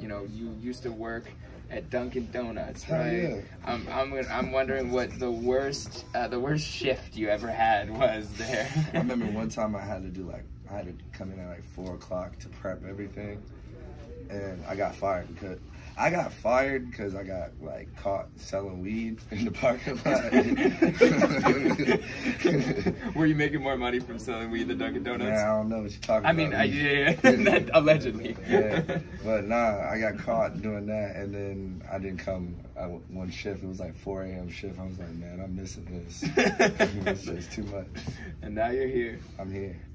you know you used to work at Dunkin' Donuts, right? yeah. I'm I'm I'm wondering what the worst uh, the worst shift you ever had was there. I remember one time I had to do like I had to come in at like four o'clock to prep everything, and I got fired because I got fired because I got like caught selling weed in the parking lot. Were you making more money from selling weed than Dunkin' Man, Donuts? I don't know what you're talking I about. mean, I, yeah, allegedly. yeah, but nah, I got caught doing that, and then I didn't come. I, one shift, it was like 4 a.m. shift. I was like, man, I'm missing this. it's just too much. and now you're here. I'm here.